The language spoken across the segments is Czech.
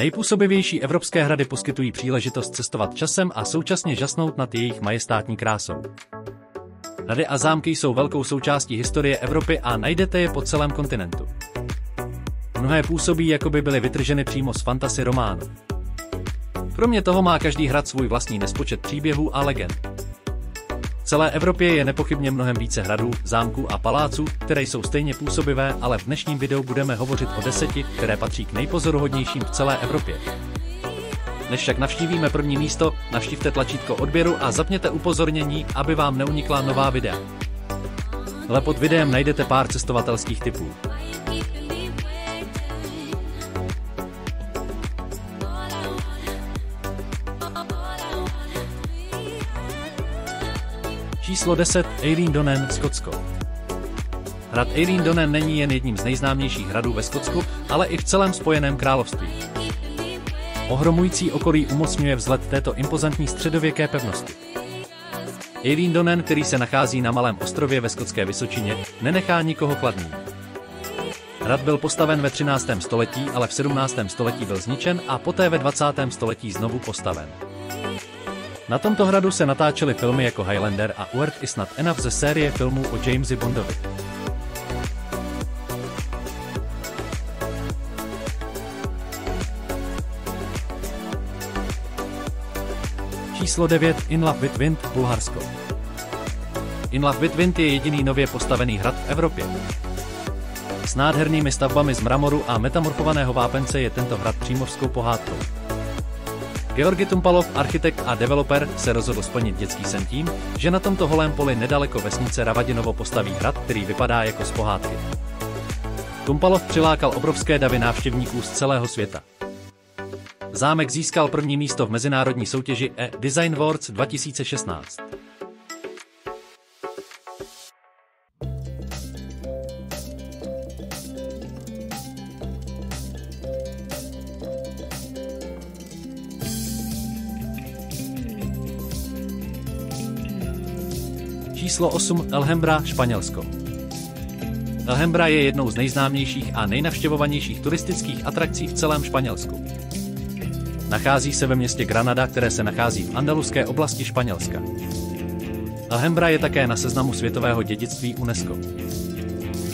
Nejpůsobivější evropské hrady poskytují příležitost cestovat časem a současně žasnout nad jejich majestátní krásou. Hrady a zámky jsou velkou součástí historie Evropy a najdete je po celém kontinentu. Mnohé působí, jako by byly vytrženy přímo z fantasy románu. Kromě toho má každý hrad svůj vlastní nespočet příběhů a legend. Celé Evropě je nepochybně mnohem více hradů, zámků a paláců, které jsou stejně působivé, ale v dnešním videu budeme hovořit o deseti, které patří k nejpozoruhodnějším v celé Evropě. Než však navštívíme první místo, navštívte tlačítko odběru a zapněte upozornění, aby vám neunikla nová videa. Ale pod videem najdete pár cestovatelských typů. Číslo 10. Eileen Donen, Skotsko. Hrad Eileen Donen není jen jedním z nejznámějších hradů ve Skotsku, ale i v celém spojeném království. Ohromující okolí umocňuje vzhled této impozantní středověké pevnosti. Eileen Donen, který se nachází na malém ostrově ve skotské Vysočině, nenechá nikoho chladný. Hrad byl postaven ve 13. století, ale v 17. století byl zničen a poté ve 20. století znovu postaven. Na tomto hradu se natáčely filmy jako Highlander a Uert is not enough ze série filmů o Jamesi Bondovi. Číslo 9. In Love with Wind, Bulharsko. In Love with Wind je jediný nově postavený hrad v Evropě. S nádhernými stavbami z mramoru a metamorfovaného vápence je tento hrad přímořskou pohádkou. Georgi Tumpalov, architekt a developer, se rozhodl splnit dětský sen tím, že na tomto holém poli nedaleko vesnice Ravadinovo postaví hrad, který vypadá jako z pohádky. Tumpalov přilákal obrovské davy návštěvníků z celého světa. Zámek získal první místo v mezinárodní soutěži E Design Awards 2016. Číslo 8. Alhambra, Španělsko. Alhambra je jednou z nejznámějších a nejnavštěvovanějších turistických atrakcí v celém Španělsku. Nachází se ve městě Granada, které se nachází v andaluské oblasti Španělska. Alhambra je také na seznamu světového dědictví UNESCO.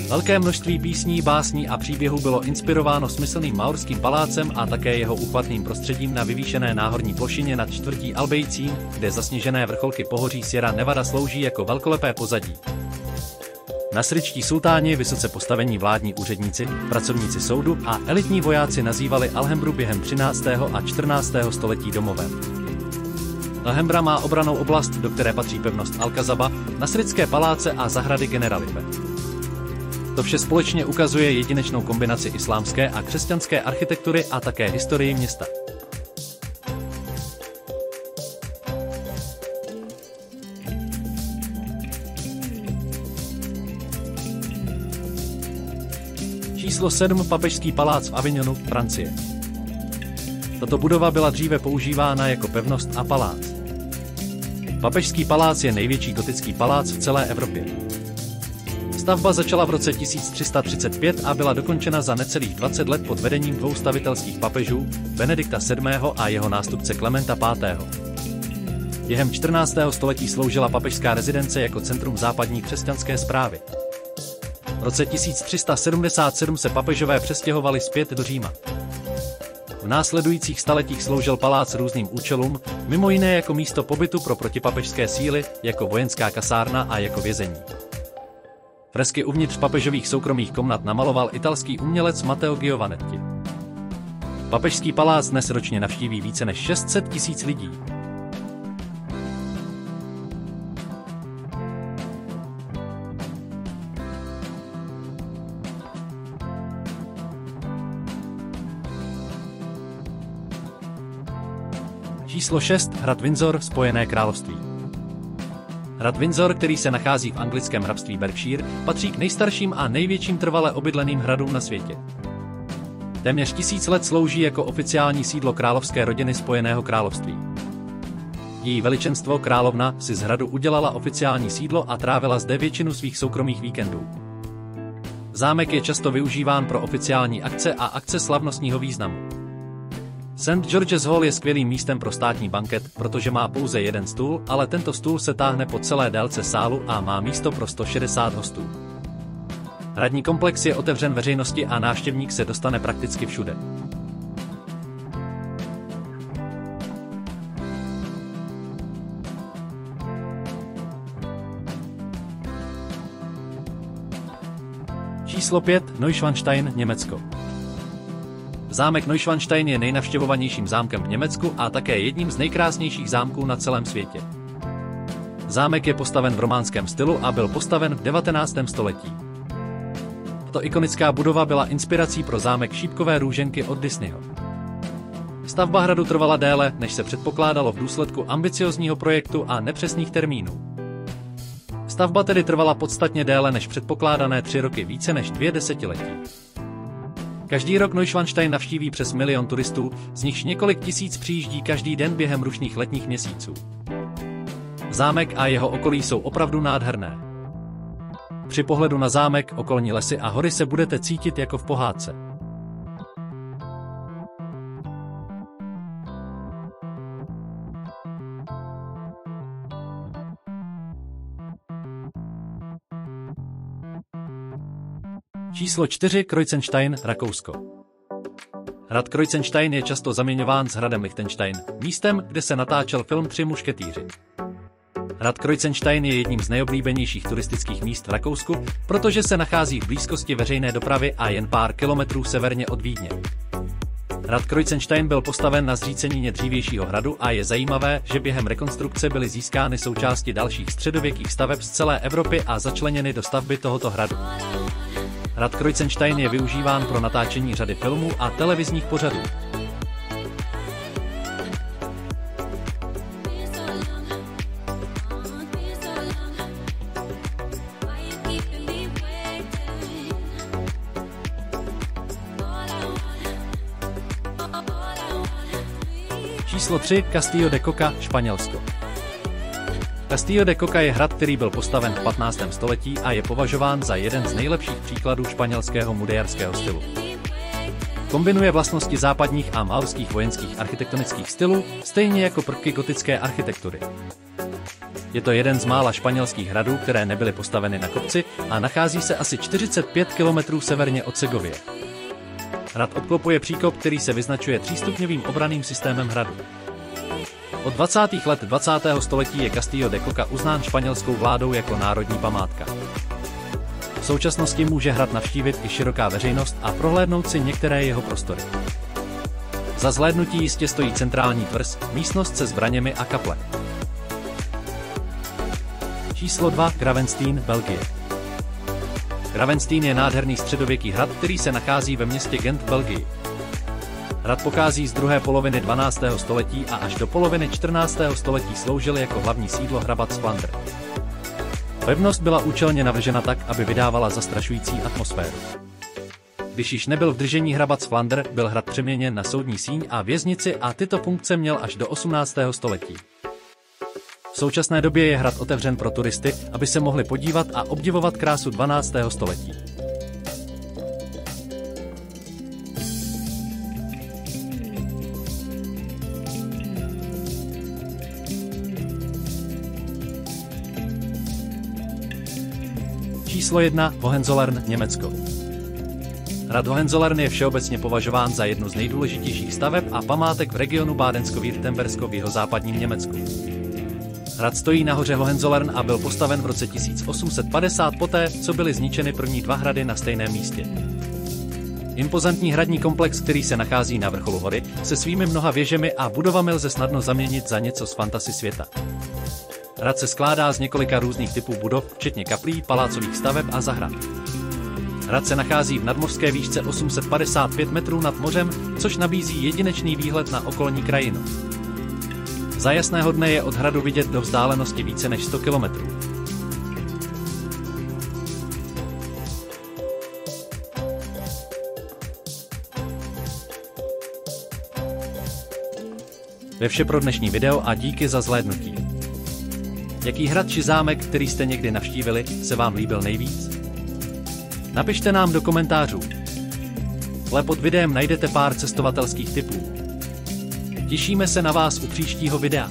Velké množství písní, básní a příběhů bylo inspirováno smyslným maurským palácem a také jeho uchvatným prostředím na vyvýšené náhorní plošině nad čtvrtí Albejcín, kde zasněžené vrcholky pohoří Sierra Nevada slouží jako velkolepé pozadí. Nasričtí sultáni, vysoce postavení vládní úředníci, pracovníci soudu a elitní vojáci nazývali Alhambru během 13. a 14. století domovem. Alhambra má obranou oblast, do které patří pevnost Alcazaba, nasrické paláce a zahrady Generalife. To vše společně ukazuje jedinečnou kombinaci islámské a křesťanské architektury a také historii města. Číslo 7. Papežský palác v Avignonu, Francie. Tato budova byla dříve používána jako pevnost a palác. Papežský palác je největší gotický palác v celé Evropě. Stavba začala v roce 1335 a byla dokončena za necelých 20 let pod vedením dvou stavitelských papežů, Benedikta VII. a jeho nástupce Klementa V. Během 14. století sloužila papežská rezidence jako centrum západní křesťanské zprávy. V roce 1377 se papežové přestěhovali zpět do Říma. V následujících staletích sloužil palác různým účelům, mimo jiné jako místo pobytu pro protipapežské síly, jako vojenská kasárna a jako vězení. Fresky uvnitř papežových soukromých komnat namaloval italský umělec Matteo Giovanetti. Papežský palác dnes ročně navštíví více než 600 tisíc lidí. Číslo 6. Hrad Windsor, Spojené království. Hrad Windsor, který se nachází v anglickém hrabství Berkshire, patří k nejstarším a největším trvale obydleným hradům na světě. Téměř tisíc let slouží jako oficiální sídlo královské rodiny Spojeného království. Její veličenstvo královna si z hradu udělala oficiální sídlo a trávila zde většinu svých soukromých víkendů. Zámek je často využíván pro oficiální akce a akce slavnostního významu. St. George's Hall je skvělým místem pro státní banket, protože má pouze jeden stůl, ale tento stůl se táhne po celé délce sálu a má místo pro 160 hostů. Hradní komplex je otevřen veřejnosti a návštěvník se dostane prakticky všude. Číslo 5. Neuschwanstein, Německo. Zámek Neuschwanstein je nejnavštěvovanějším zámkem v Německu a také jedním z nejkrásnějších zámků na celém světě. Zámek je postaven v románském stylu a byl postaven v 19. století. Tato ikonická budova byla inspirací pro zámek šípkové růženky od Disneyho. Stavba hradu trvala déle, než se předpokládalo v důsledku ambiciozního projektu a nepřesných termínů. Stavba tedy trvala podstatně déle než předpokládané tři roky více než dvě desetiletí. Každý rok Neuschwanstein navštíví přes milion turistů, z nichž několik tisíc přijíždí každý den během rušných letních měsíců. Zámek a jeho okolí jsou opravdu nádherné. Při pohledu na zámek, okolní lesy a hory se budete cítit jako v pohádce. Číslo 4 Kreuzenstein, Rakousko. Hrad Kreuzenstein je často zaměňován s hradem Liechtenstein, místem, kde se natáčel film Tři mušketýři. Hrad Kreuzenstein je jedním z nejoblíbenějších turistických míst v Rakousku, protože se nachází v blízkosti veřejné dopravy a jen pár kilometrů severně od Vídně. Hrad Kreuzenstein byl postaven na zřícenině dřívějšího hradu a je zajímavé, že během rekonstrukce byly získány součásti dalších středověkých staveb z celé Evropy a začleněny do stavby tohoto hradu. Hrad Kreuzenstein je využíván pro natáčení řady filmů a televizních pořadů. Číslo 3 Castillo de Coca, Španělsko. Castillo de Coca je hrad, který byl postaven v 15. století a je považován za jeden z nejlepších příkladů španělského mudejarského stylu. Kombinuje vlastnosti západních a maorských vojenských architektonických stylů, stejně jako prvky gotické architektury. Je to jeden z mála španělských hradů, které nebyly postaveny na kopci a nachází se asi 45 km severně od Segovie. Hrad obklopuje příkop, který se vyznačuje třístupňovým obraným systémem hradu. Od 20. let 20. století je Castillo de Coca uznán španělskou vládou jako národní památka. V současnosti může hrad navštívit i široká veřejnost a prohlédnout si některé jeho prostory. Za zhlédnutí jistě stojí centrální tvrz, místnost se zbraněmi a kaple. Číslo 2. Gravenstein, Belgie. Gravenstein je nádherný středověký hrad, který se nachází ve městě Gent Belgii. Hrad pochází z druhé poloviny 12. století a až do poloviny 14. století sloužil jako hlavní sídlo hrabat z Flandr. Pevnost byla účelně navržena tak, aby vydávala zastrašující atmosféru. Když již nebyl v držení hrabat z Flandr, byl hrad přeměněn na soudní síň a věznici a tyto funkce měl až do 18. století. V současné době je hrad otevřen pro turisty, aby se mohli podívat a obdivovat krásu 12. století. Číslo 1. Hohenzollern, Německo. Hrad Hohenzollern je všeobecně považován za jednu z nejdůležitějších staveb a památek v regionu Bádensko-Württembersko v jeho západním Německu. Hrad stojí na hoře Hohenzollern a byl postaven v roce 1850 poté, co byly zničeny první dva hrady na stejném místě. Impozantní hradní komplex, který se nachází na vrcholu hory, se svými mnoha věžemi a budovami lze snadno zaměnit za něco z fantasy světa. Hrad se skládá z několika různých typů budov, včetně kaplí, palácových staveb a zahrad. Hrad se nachází v nadmořské výšce 855 metrů nad mořem, což nabízí jedinečný výhled na okolní krajinu. Za jasného dne je od hradu vidět do vzdálenosti více než 100 kilometrů. Ve vše pro dnešní video a díky za zhlédnutí. Jaký hrad či zámek, který jste někdy navštívili, se vám líbil nejvíc? Napište nám do komentářů. Ale pod videem najdete pár cestovatelských typů. Těšíme se na vás u příštího videa.